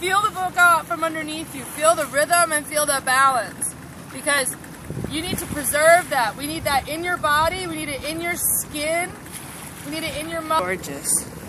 feel the book out from underneath you. Feel the rhythm and feel the balance. Because you need to preserve that. We need that in your body. We need it in your skin. We need it in your mouth. Gorgeous.